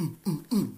mm, mm, mm.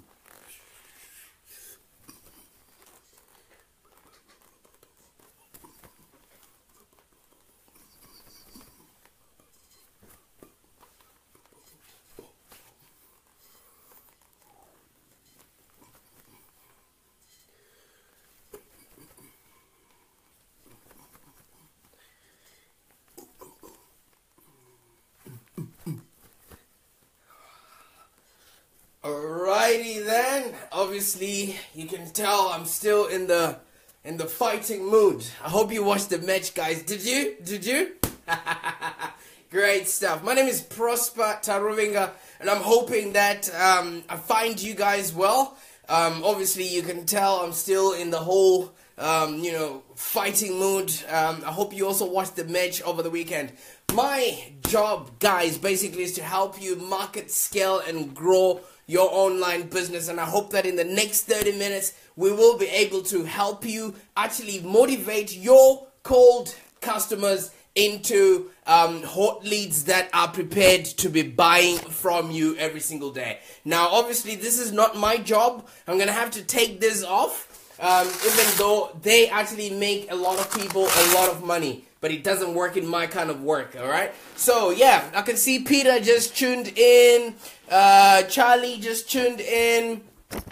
Alrighty then. Obviously, you can tell I'm still in the in the fighting mood. I hope you watched the match, guys. Did you? Did you? Great stuff. My name is Prosper Taruvinga, and I'm hoping that um, I find you guys well. Um, obviously, you can tell I'm still in the whole, um, you know, fighting mood. Um, I hope you also watched the match over the weekend. My job, guys, basically is to help you market, scale, and grow your online business. And I hope that in the next 30 minutes, we will be able to help you actually motivate your cold customers into um, hot leads that are prepared to be buying from you every single day. Now, obviously, this is not my job. I'm going to have to take this off. Um, even though they actually make a lot of people a lot of money but it doesn't work in my kind of work all right? So yeah i can see peter just tuned in uh, charlie just tuned in.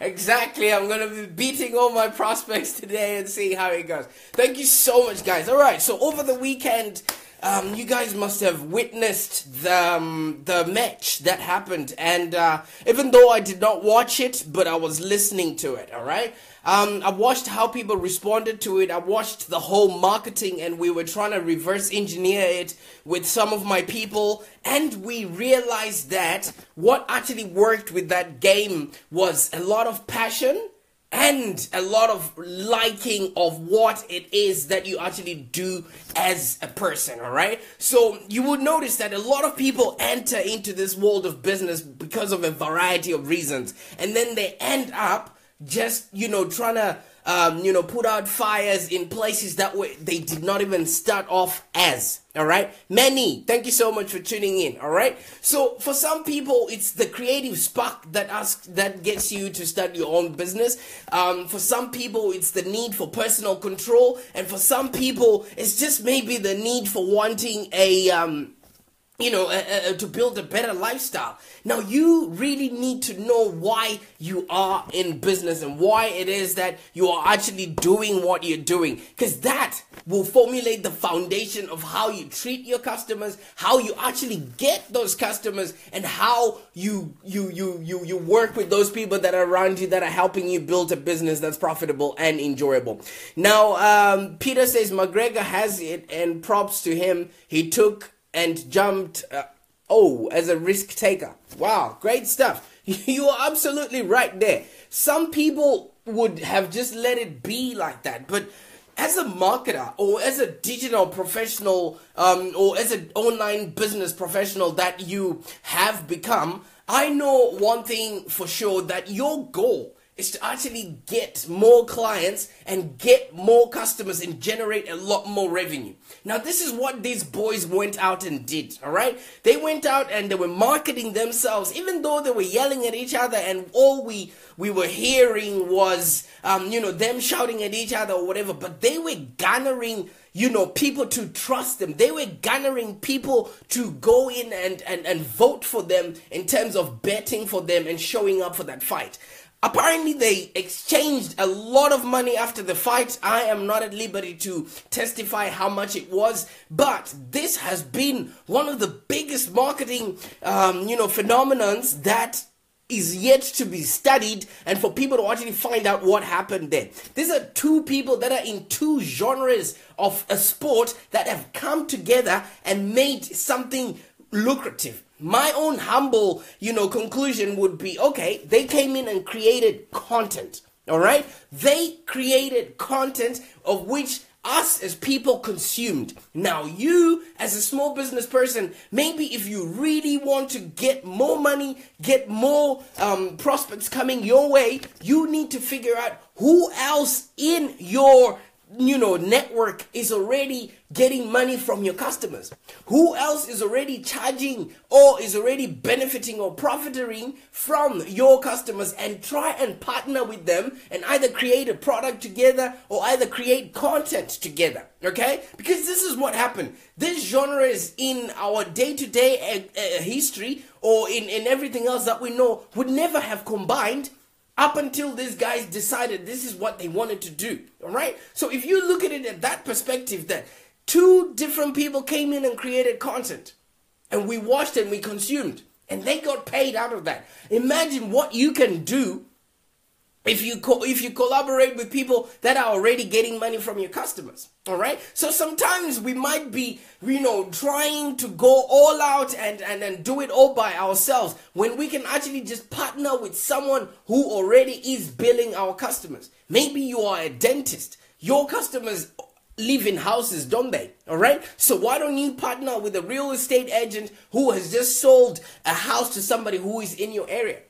Exactly i'm gonna be beating all my prospects today and see how it goes. Thank you so much guys. All right so over the weekend um, you guys must have witnessed the um, the match that happened, and uh, even though I did not watch it, but I was listening to it. All right, um, I watched how people responded to it. I watched the whole marketing, and we were trying to reverse engineer it with some of my people, and we realized that what actually worked with that game was a lot of passion and a lot of liking of what it is that you actually do as a person, all right? So you would notice that a lot of people enter into this world of business because of a variety of reasons, and then they end up just, you know, trying to um, you know, put out fires in places that way they did not even start off as. All right, many. Thank you so much for tuning in. All right. So for some people, it's the creative spark that asks that gets you to start your own business. Um, for some people, it's the need for personal control, and for some people, it's just maybe the need for wanting a um, you know, uh, uh, to build a better lifestyle. Now, you really need to know why you are in business and why it is that you are actually doing what you're doing. Because that will formulate the foundation of how you treat your customers, how you actually get those customers, and how you, you, you, you, you work with those people that are around you that are helping you build a business that's profitable and enjoyable. Now, um, Peter says McGregor has it, and props to him. He took and jumped. Uh, oh, as a risk taker. Wow, great stuff. You are absolutely right there. Some people would have just let it be like that, but as a marketer or as a digital professional um, or as an online business professional that you have become, I know one thing for sure that your goal is to actually get more clients and get more customers and generate a lot more revenue. Now, this is what these boys went out and did, all right? They went out and they were marketing themselves, even though they were yelling at each other, and all we we were hearing was, um, you know, them shouting at each other or whatever, but they were garnering you know, people to trust them. They were garnering people to go in and, and, and vote for them in terms of betting for them and showing up for that fight. Apparently, they exchanged a lot of money after the fight. I am not at liberty to testify how much it was, but this has been one of the biggest marketing, um, you know, phenomenons that is yet to be studied and for people to actually find out what happened there. These are two people that are in two genres of a sport that have come together and made something lucrative my own humble, you know, conclusion would be okay, they came in and created content. All right? They created content of which us as people consumed. Now, you as a small business person, maybe if you really want to get more money, get more um, prospects coming your way, you need to figure out who else in your you know network is already getting money from your customers. Who else is already charging or is already benefiting or profiting from your customers? And try and partner with them and either create a product together or either create content together okay? Because this is what happened. This genre is in our day-to-day uh, uh, history or in, in everything else that we know would never have combined up until these guys decided this is what they wanted to do. All right? So if you look at it at that perspective, that two different people came in and created content, and we watched and we consumed, and they got paid out of that. Imagine what you can do if you co- if you collaborate with people that are already getting money from your customers all right so sometimes we might be you know trying to go all out and and, and do it all by ourselves when we can actually just partner with someone who already is billing our customers maybe you are a dentist your customers live in houses, don't they? All right. So why don't you partner with a real estate agent who has just sold a house to somebody who is in your area?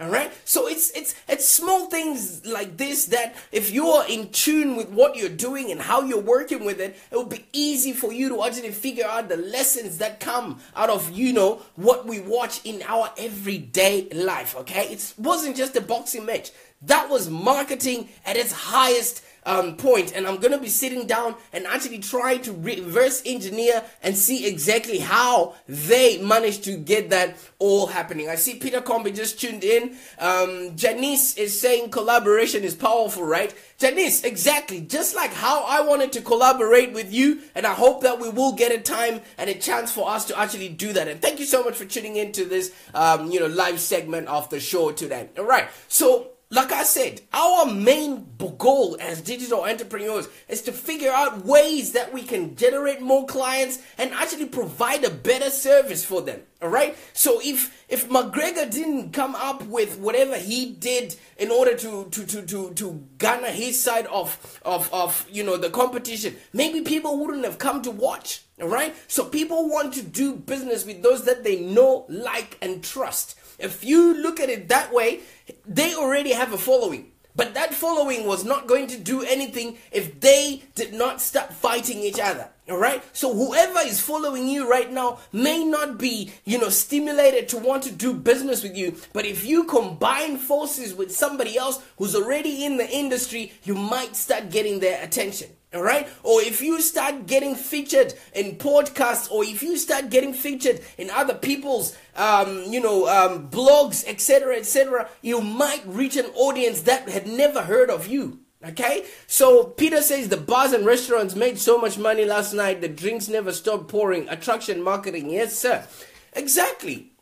All right. So it's it's it's small things like this that if you are in tune with what you're doing and how you're working with it, it will be easy for you to actually figure out the lessons that come out of you know what we watch in our everyday life. Okay. It wasn't just a boxing match. That was marketing at its highest um, point, and I'm gonna be sitting down and actually try to reverse engineer and see exactly how they managed to get that all happening. I see Peter Comby just tuned in. Um, Janice is saying collaboration is powerful, right? Janice, exactly. Just like how I wanted to collaborate with you, and I hope that we will get a time and a chance for us to actually do that. And thank you so much for tuning into this, um, you know, live segment of the show today. All right, so like I said, our main goal as digital entrepreneurs is to figure out ways that we can generate more clients and actually provide a better service for them. All right. So if if McGregor didn't come up with whatever he did in order to to to to to garner his side of of of you know the competition, maybe people wouldn't have come to watch. All right. So people want to do business with those that they know, like, and trust. If you look at it that way, they already have a following. But that following was not going to do anything if they did not start fighting each other. All right. So whoever is following you right now may not be, you know, stimulated to want to do business with you. But if you combine forces with somebody else who's already in the industry, you might start getting their attention. All right. Or if you start getting featured in podcasts, or if you start getting featured in other people's, um, you know, um, blogs, etc., etc., you might reach an audience that had never heard of you. Okay. So Peter says the bars and restaurants made so much money last night. The drinks never stopped pouring. Attraction marketing. Yes, sir. Exactly.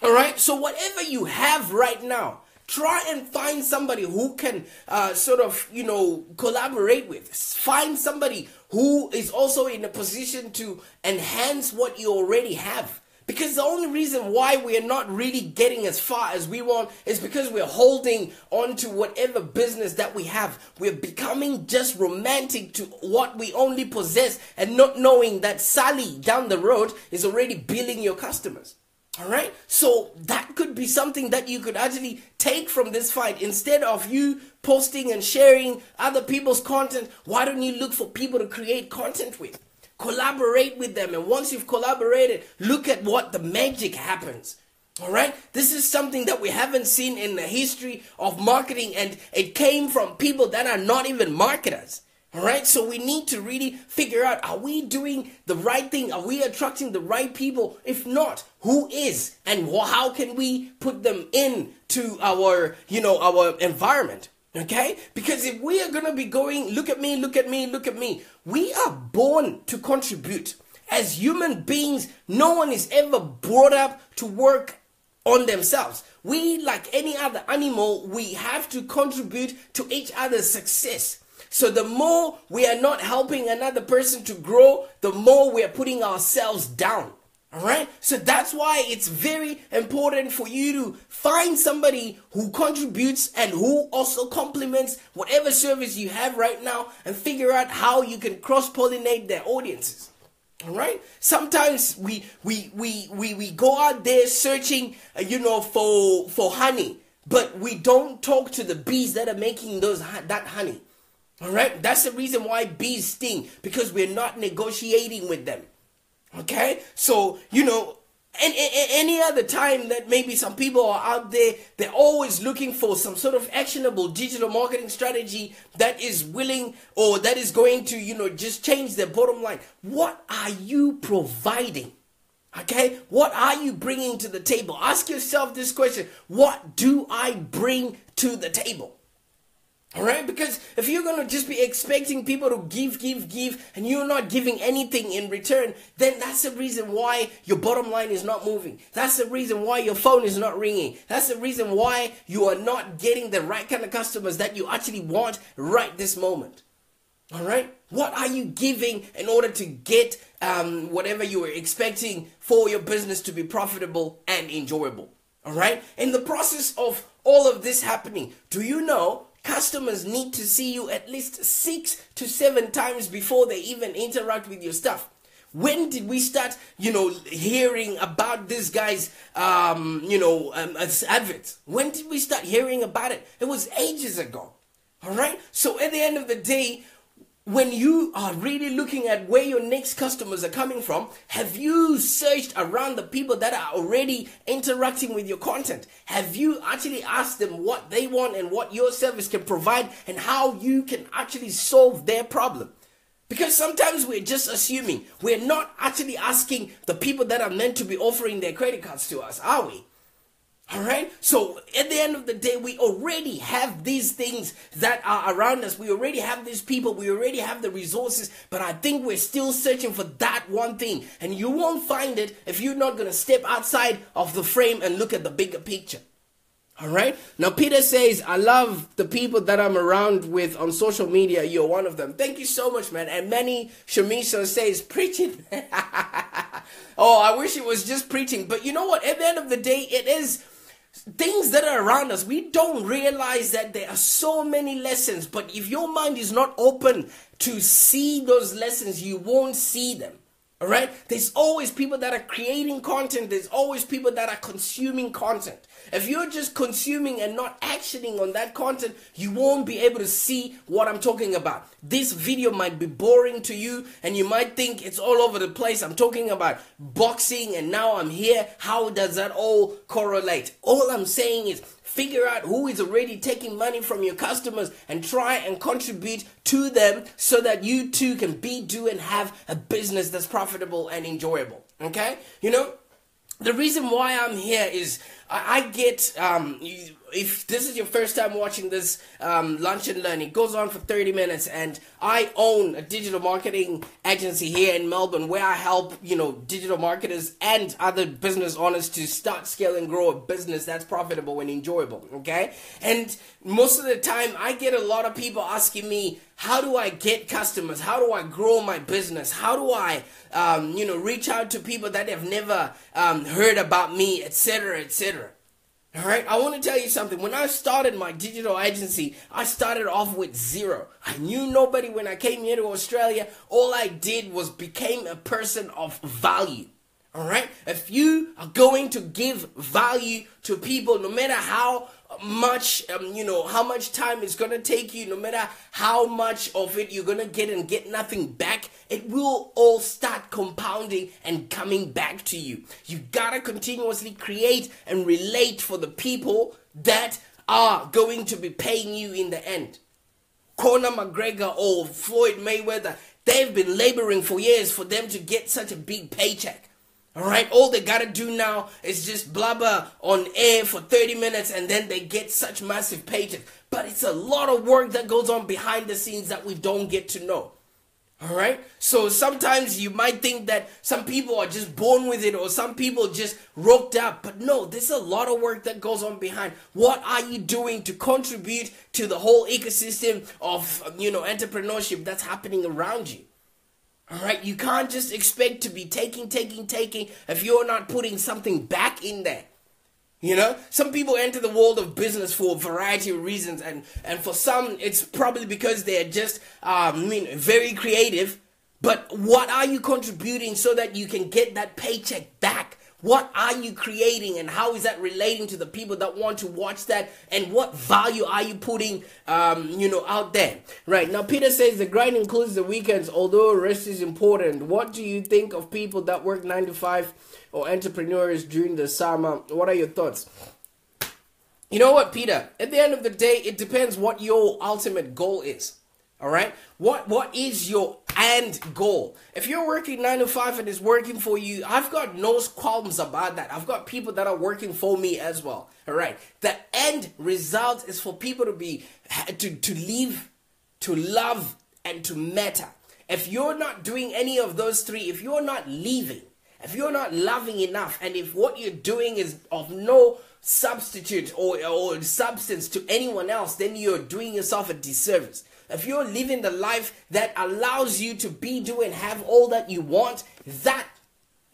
All right. So whatever you have right now Try and find somebody who can uh, sort of, you know, collaborate with. Find somebody who is also in a position to enhance what you already have. Because the only reason why we are not really getting as far as we want is because we're holding on to whatever business that we have. We're becoming just romantic to what we only possess and not knowing that Sally down the road is already billing your customers. All right. So that could be something that you could actually take from this fight. Instead of you posting and sharing other people's content, why don't you look for people to create content with? Collaborate with them. And once you've collaborated, look at what the magic happens. All right. This is something that we haven't seen in the history of marketing. And it came from people that are not even marketers. All right, so we need to really figure out are we doing the right thing? Are we attracting the right people? If not, who is and how can we put them in to our, you know, our environment? Okay? Because if we are going to be going, look at me, look at me, look at me, we are born to contribute. As human beings, no one is ever brought up to work on themselves. We, like any other animal, we have to contribute to each other's success. So the more we are not helping another person to grow, the more we are putting ourselves down. All right. So that's why it's very important for you to find somebody who contributes and who also complements whatever service you have right now and figure out how you can cross pollinate their audiences. All right. Sometimes we, we, we, we, we go out there searching, uh, you know, for, for honey, but we don't talk to the bees that are making those, that honey. All right? That's the reason why bees sting because we're not negotiating with them. Okay? So, you know, and, any other time that maybe some people are out there, they're always looking for some sort of actionable digital marketing strategy that is willing or that is going to, you know, just change their bottom line. What are you providing? Okay, what are you bringing to the table? Ask yourself this question What do I bring to the table? All right, because if you're going to just be expecting people to give, give, give, and you're not giving anything in return, then that's the reason why your bottom line is not moving. That's the reason why your phone is not ringing. That's the reason why you are not getting the right kind of customers that you actually want right this moment. All right, what are you giving in order to get um, whatever you are expecting for your business to be profitable and enjoyable? All right, in the process of all of this happening, do you know Customers need to see you at least six to seven times before they even interact with your stuff. When did we start, you know, hearing about this guy's, um, you know, um, adverts? When did we start hearing about it? It was ages ago. All right. So at the end of the day, when you are really looking at where your next customers are coming from, have you searched around the people that are already interacting with your content? Have you actually asked them what they want and what your service can provide and how you can actually solve their problem? Because sometimes we're just assuming. We're not actually asking the people that are meant to be offering their credit cards to us, are we? All right. So at the end of the day, we already have these things that are around us. We already have these people. We already have the resources. But I think we're still searching for that one thing. And you won't find it if you're not going to step outside of the frame and look at the bigger picture. All right. Now, Peter says, I love the people that I'm around with on social media. You're one of them. Thank you so much, man. And Manny Shamiso says, preaching. oh, I wish it was just preaching. But you know what? At the end of the day, it is things that are around us, we don't realize that there are so many lessons. But if your mind is not open to see those lessons, you won't see them. Right? There's always people that are creating content, there's always people that are consuming content. If you're just consuming and not actioning on that content, you won't be able to see what I'm talking about. This video might be boring to you and you might think it's all over the place. I'm talking about boxing and now I'm here. How does that all correlate? All I'm saying is Figure out who is already taking money from your customers and try and contribute to them so that you too can be, do, and have a business that's profitable and enjoyable. Okay? You know, the reason why I'm here is I, I get um, if this is your first time watching this um, lunch and learn, it goes on for 30 minutes, and I own a digital marketing agency here in Melbourne where I help you know digital marketers and other business owners to start, scale, and grow a business that's profitable and enjoyable. Okay, and most of the time, I get a lot of people asking me, "How do I get customers? How do I grow my business? How do I, um, you know, reach out to people that have never um, heard about me, etc., etc." All right, I want to tell you something. When I started my digital agency, I started off with zero. I knew nobody when I came here to Australia. All I did was became a person of value. All right, if you are going to give value to people, no matter how much um, you know how much time it's gonna take you no matter how much of it you're gonna get and get nothing back it will all start compounding and coming back to you. You gotta continuously create and relate for the people that are going to be paying you in the end. Conor mcgregor or floyd mayweather they've been laboring for years for them to get such a big paycheck all right, all they gotta do now is just blabber on air for 30 minutes and then they get such massive paychecks. But it's a lot of work that goes on behind the scenes that we don't get to know. All right, so sometimes you might think that some people are just born with it or some people just roped up, but no, there's a lot of work that goes on behind. What are you doing to contribute to the whole ecosystem of you know entrepreneurship that's happening around you? All right, you can't just expect to be taking, taking, taking if you're not putting something back in there. You know, some people enter the world of business for a variety of reasons, and and for some, it's probably because they're just, um, I mean, very creative. But what are you contributing so that you can get that paycheck back What are you creating and how is that relating to the people that want to watch that? And what value are you putting, um, you know, out there? Right. Now, Peter says the grind includes the weekends, although rest is important. What do you think of people that work nine to five or entrepreneurs during the summer? What are your thoughts? You know what, Peter? At the end of the day, it depends what your ultimate goal is. All right. What what is your end goal? If you're working nine to five and it's working for you, I've got no qualms about that. I've got people that are working for me as well. All right. The end result is for people to be to to live, to love, and to matter. If you're not doing any of those three, if you're not leaving, if you're not loving enough, and if what you're doing is of no substitute or, or substance to anyone else, then you're doing yourself a disservice if you're living the life that allows you to be, do, and have all that you want, that,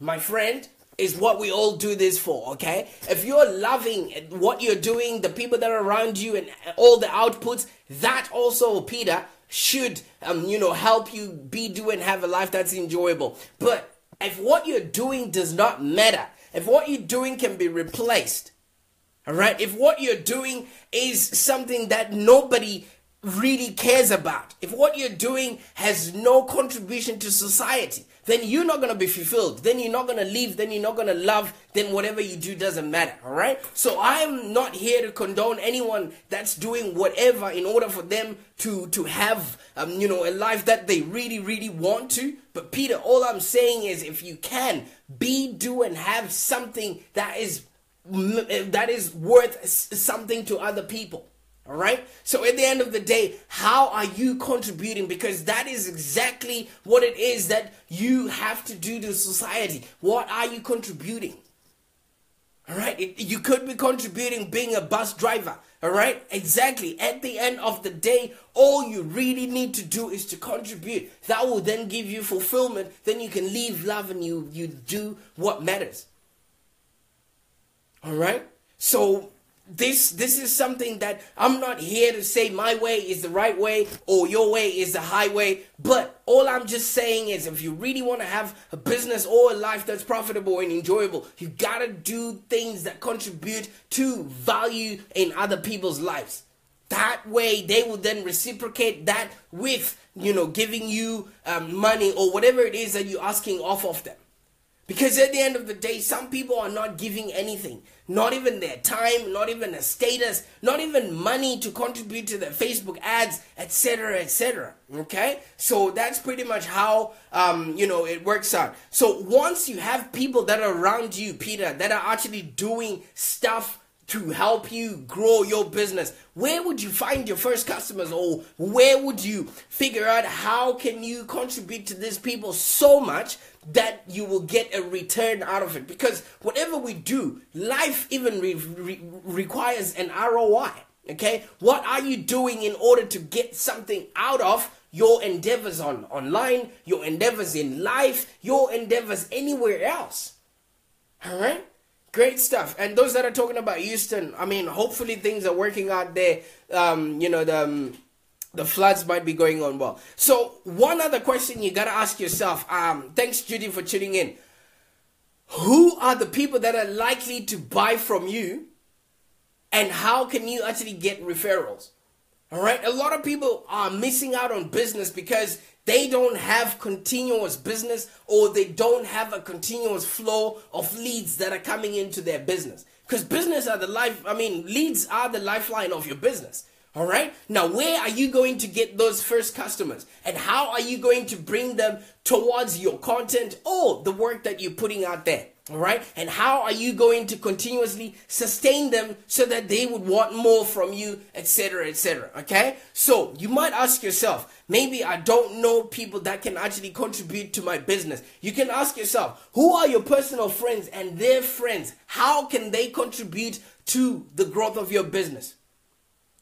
my friend, is what we all do this for, okay? If you're loving what you're doing, the people that are around you, and all the outputs, that also, Peter, should, um, you know, help you be, do, and have a life that's enjoyable. But if what you're doing does not matter, if what you're doing can be replaced, all right, if what you're doing is something that nobody really cares about, if what you're doing has no contribution to society, then you're not going to be fulfilled. Then you're not going to live. Then you're not going to love. Then whatever you do doesn't matter. All right. So I'm not here to condone anyone that's doing whatever in order for them to to have um you know a life that they really really want to. But Peter, all I'm saying is if you can be, do, and have something that is that is worth something to other people all right. So at the end of the day, how are you contributing? Because that is exactly what it is that you have to do to society. What are you contributing? All right. It, you could be contributing being a bus driver. All right. Exactly. At the end of the day, all you really need to do is to contribute. That will then give you fulfillment. Then you can leave love and you, you do what matters. All right. So this this is something that I'm not here to say my way is the right way or your way is the highway. But all I'm just saying is if you really want to have a business or a life that's profitable and enjoyable, you gotta do things that contribute to value in other people's lives. That way they will then reciprocate that with, you know, giving you um, money or whatever it is that you're asking off of them. Because at the end of the day, some people are not giving anything. Not even their time, not even a status, not even money to contribute to their Facebook ads, etc., etc. Okay? So that's pretty much how, um, you know, it works out. So once you have people that are around you, Peter, that are actually doing stuff to help you grow your business? Where would you find your first customers? Or where would you figure out how can you contribute to these people so much that you will get a return out of it? Because whatever we do life even re- re- requires an ROI okay? What are you doing in order to get something out of your endeavors on online your endeavors in life your endeavors anywhere else? All right Great stuff. And those that are talking about Houston, I mean, hopefully things are working out there. Um, you know, the um, the floods might be going on well. So one other question you gotta ask yourself. Um, thanks, Judy, for tuning in. Who are the people that are likely to buy from you, and how can you actually get referrals? All right, a lot of people are missing out on business because they don't have continuous business or they don't have a continuous flow of leads that are coming into their business. Because business are the life, I mean, leads are the lifeline of your business. All right. Now, where are you going to get those first customers? And how are you going to bring them towards your content or the work that you're putting out there? All right. And how are you going to continuously sustain them so that they would want more from you, etc., etc. Okay. So you might ask yourself, maybe I don't know people that can actually contribute to my business. You can ask yourself, who are your personal friends and their friends? How can they contribute to the growth of your business?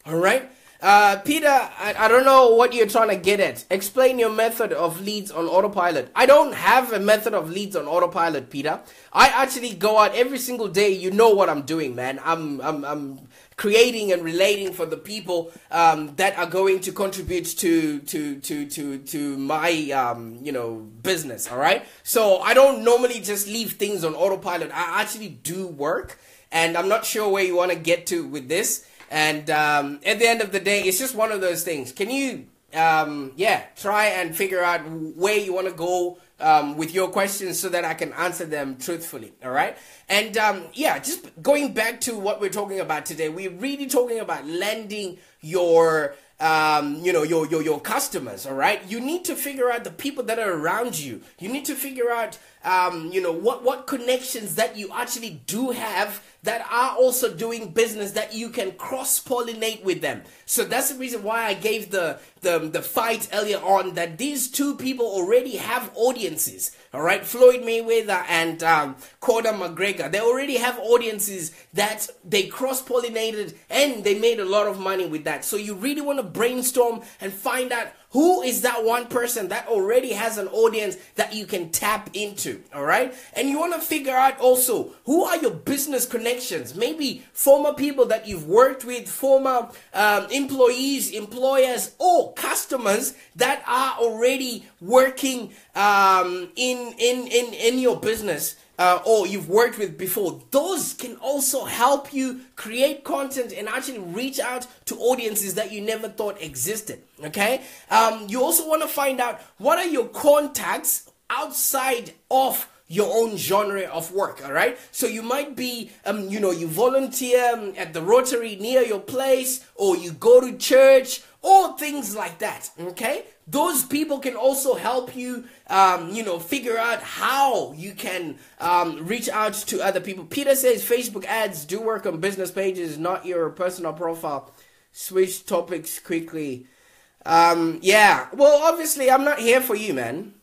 All right. Uh, Peter, I, I don't know what you're trying to get at. Explain your method of leads on autopilot. I don't have a method of leads on autopilot, Peter. I actually go out every single day. You know what I'm doing, man. I'm, I'm, I'm creating and relating for the people um, that are going to contribute to to to to to my um, you know business. All right. So I don't normally just leave things on autopilot. I actually do work, and I'm not sure where you want to get to with this. And um, at the end of the day, it's just one of those things. Can you, um, yeah, try and figure out where you want to go um, with your questions so that I can answer them truthfully. All right. And um, yeah, just going back to what we're talking about today, we're really talking about lending your um, you know, your, your, your customers, all right? You need to figure out the people that are around you. You need to figure out, um, you know, what, what connections that you actually do have that are also doing business that you can cross pollinate with them. So that's the reason why I gave the, the, the fight earlier on that these two people already have audiences. All right, Floyd Mayweather and um, Conor McGregor, they already have audiences that they cross pollinated and they made a lot of money with that. So you really want to brainstorm and find out who is that one person that already has an audience that you can tap into? All right. And you want to figure out also who are your business connections? Maybe former people that you've worked with, former um, employees, employers, or customers that are already working um, in, in, in, in your business uh, or you've worked with before, those can also help you create content and actually reach out to audiences that you never thought existed. Okay. Um, you also want to find out what are your contacts outside of your own genre of work all right so you might be um you know you volunteer um, at the rotary near your place or you go to church or things like that okay? Those people can also help you um, you know figure out how you can um, reach out to other people. Peter says facebook ads do work on business pages not your personal profile. Switch topics quickly. Um, yeah. Well obviously i'm not here for you man.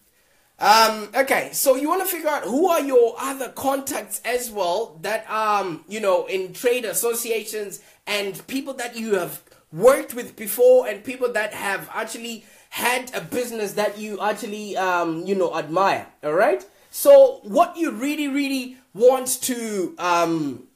Um, okay, so you want to figure out who are your other contacts as well that um you know in trade associations and people that you have worked with before and people that have actually had a business that you actually um, you know admire all right? So what you really really want to um,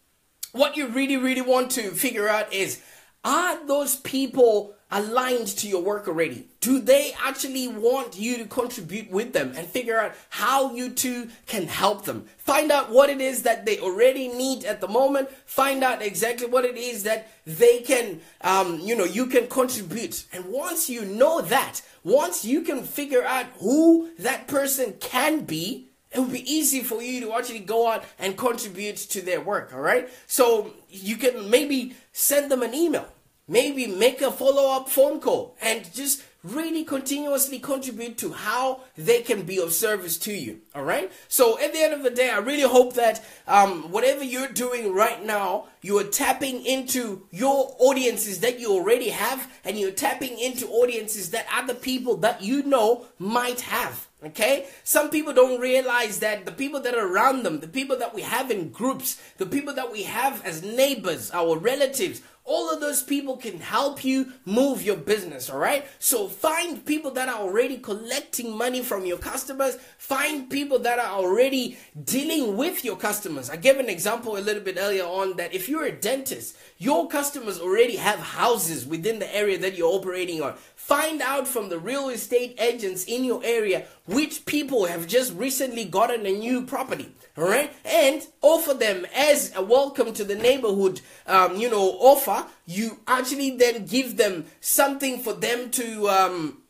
what you really really want to figure out is are those people aligned to your work already? Do they actually want you to contribute with them and figure out how you two can help them? Find out what it is that they already need at the moment. Find out exactly what it is that they can, um, you know, you can contribute. And once you know that, once you can figure out who that person can be, it will be easy for you to actually go out and contribute to their work, all right? So you can maybe send them an email Maybe make a follow up phone call and just really continuously contribute to how they can be of service to you. All right. So at the end of the day, I really hope that um, whatever you're doing right now, you are tapping into your audiences that you already have, and you're tapping into audiences that other people that you know might have. Okay? Some people don't realize that the people that are around them, the people that we have in groups, the people that we have as neighbors, our relatives, all of those people can help you move your business, all right? So find people that are already collecting money from your customers. Find people that are already dealing with your customers. I gave an example a little bit earlier on that if you're a dentist, your customers already have houses within the area that you're operating on. Find out from the real estate agents in your area which people have just recently gotten a new property, all right? And offer them as a welcome to the neighborhood, um, you know, offer. You actually then give them something for them to, um,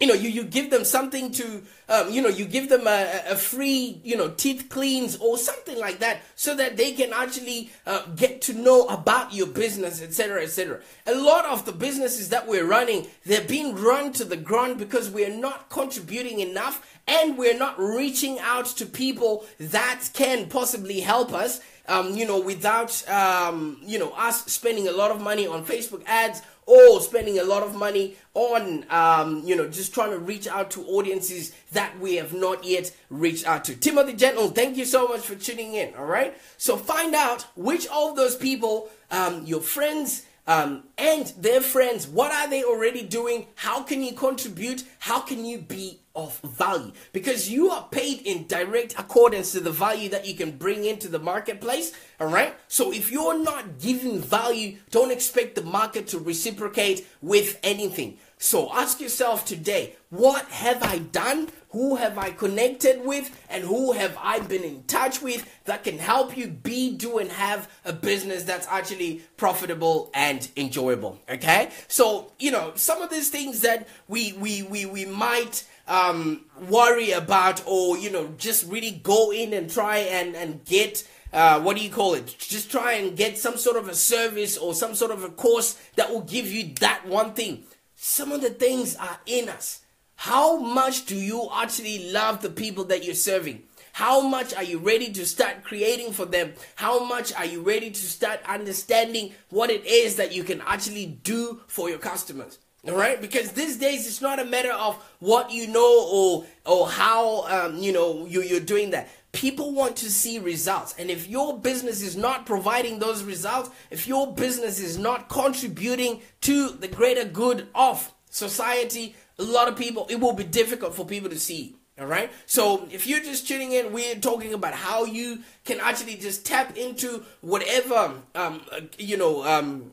you know, you, you give them something to, um, you know, you give them a, a free, you know, teeth cleans or something like that so that they can actually uh, get to know about your business, etc., etc. A lot of the businesses that we're running, they're being run to the ground because we're not contributing enough and we're not reaching out to people that can possibly help us um, you know, without, um, you know, us spending a lot of money on Facebook ads or spending a lot of money on, um, you know, just trying to reach out to audiences that we have not yet reached out to. Timothy Gentle, thank you so much for tuning in. All right. So find out which of those people, um, your friends, um, and their friends. What are they already doing? How can you contribute? How can you be of value? Because you are paid in direct accordance to the value that you can bring into the marketplace. All right. So if you're not giving value, don't expect the market to reciprocate with anything. So ask yourself today, what have I done? Who have I connected with? And who have I been in touch with that can help you be, do, and have a business that's actually profitable and enjoyable? Okay. So, you know, some of these things that we, we, we, we might, um, worry about or, you know, just really go in and try and, and get, uh, what do you call it? Just try and get some sort of a service or some sort of a course that will give you that one thing. Some of the things are in us. How much do you actually love the people that you're serving? How much are you ready to start creating for them? How much are you ready to start understanding what it is that you can actually do for your customers? All right, because these days it's not a matter of what you know or or how um, you know you, you're doing that. People want to see results, and if your business is not providing those results, if your business is not contributing to the greater good of society, a lot of people, it will be difficult for people to see. All right. So if you're just tuning in, we're talking about how you can actually just tap into whatever, um, you know, um,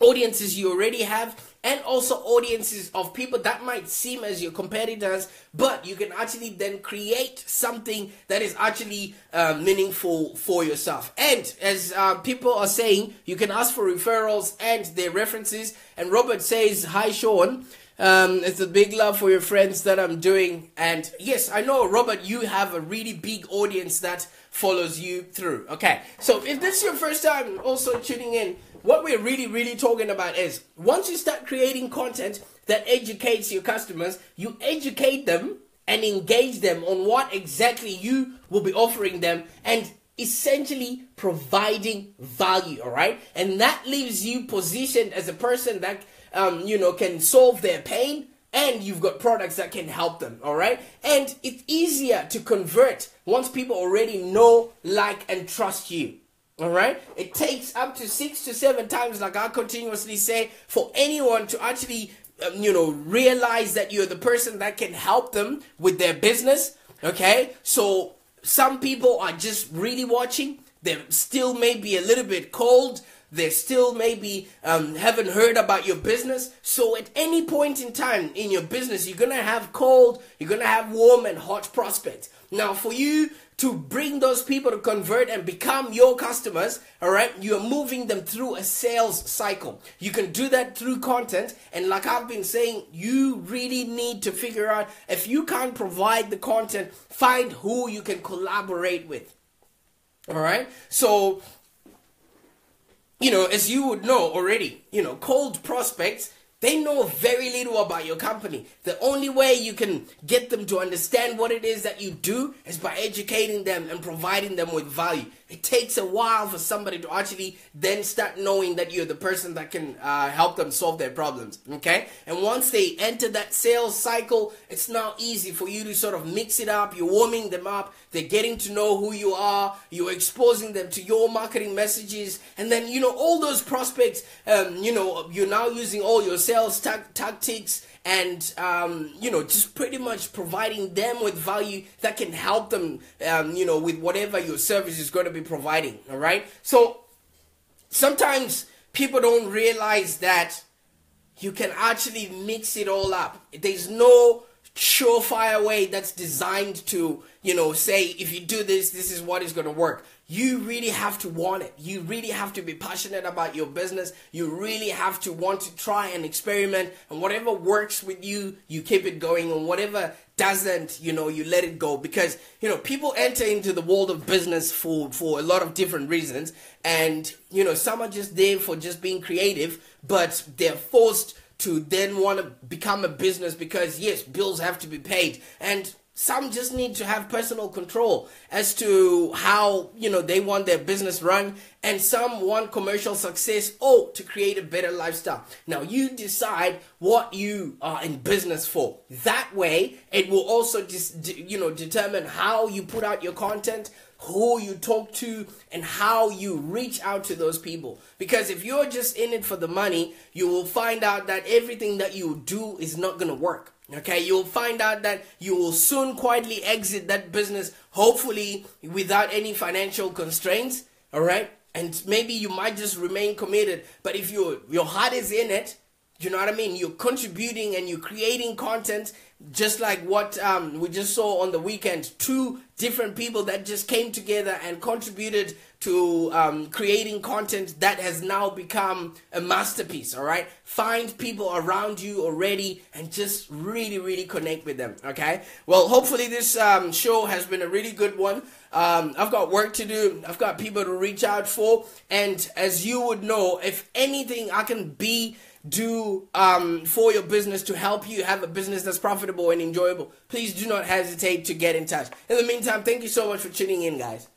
audiences you already have and also audiences of people that might seem as your competitors but you can actually then create something that is actually uh, meaningful for yourself. And as uh, people are saying you can ask for referrals and their references. And robert says hi sean um, it's a big love for your friends that I'm doing. And yes, I know, Robert, you have a really big audience that follows you through. Okay, so if this is your first time also tuning in, what we're really, really talking about is once you start creating content that educates your customers, you educate them and engage them on what exactly you will be offering them and essentially providing value, all right? And that leaves you positioned as a person that, um, you know, can solve their pain and you've got products that can help them, all right? And it's easier to convert once people already know, like, and trust you. All right. It takes up to six to seven times, like I continuously say, for anyone to actually, um, you know, realize that you're the person that can help them with their business. Okay. So some people are just really watching. They still may be a little bit cold. They still maybe um, haven't heard about your business. So at any point in time in your business, you're gonna have cold, you're gonna have warm and hot prospects. Now, for you to bring those people to convert and become your customers, all right, you're moving them through a sales cycle. You can do that through content. And like I've been saying, you really need to figure out if you can't provide the content, find who you can collaborate with. All right. So, you know, as you would know already, you know, cold prospects they know very little about your company. The only way you can get them to understand what it is that you do is by educating them and providing them with value. It takes a while for somebody to actually then start knowing that you're the person that can uh, help them solve their problems. Okay? And once they enter that sales cycle, it's now easy for you to sort of mix it up. You're warming them up. They're getting to know who you are. You're exposing them to your marketing messages. And then, you know, all those prospects, um, you know, you're now using all your sales ta- tactics and um, you know just pretty much providing them with value that can help them um, you know with whatever your service is going to be providing all right? So sometimes people don't realize that you can actually mix it all up. There's no surefire way that's designed to you know say if you do this this is what is going to work you really have to want it. You really have to be passionate about your business. You really have to want to try and experiment. And whatever works with you, you keep it going. And whatever doesn't, you know, you let it go. Because, you know, people enter into the world of business for, for a lot of different reasons. And, you know, some are just there for just being creative, but they're forced to then want to become a business because, yes, bills have to be paid. And Some just need to have personal control as to how, you know, they want their business run. And some want commercial success or to create a better lifestyle. Now you decide what you are in business for. That way, it will also just, you know, determine how you put out your content, who you talk to and how you reach out to those people. Because if you're just in it for the money, you will find out that everything that you do is not going to work. Okay, you'll find out that you will soon quietly exit that business, hopefully without any financial constraints. All right, and maybe you might just remain committed. But if your your heart is in it, you know what I mean? You're contributing and you're creating content just like what um, we just saw on the weekend. Two different people that just came together and contributed to um, creating content that has now become a masterpiece. All right, find people around you already and just really, really connect with them. Okay. Well, hopefully this um, show has been a really good one. Um, I've got work to do. I've got people to reach out for, and as you would know, if anything, I can be do um, for your business to help you have a business that's profitable and enjoyable, please do not hesitate to get in touch. In the meantime, thank you so much for tuning in, guys.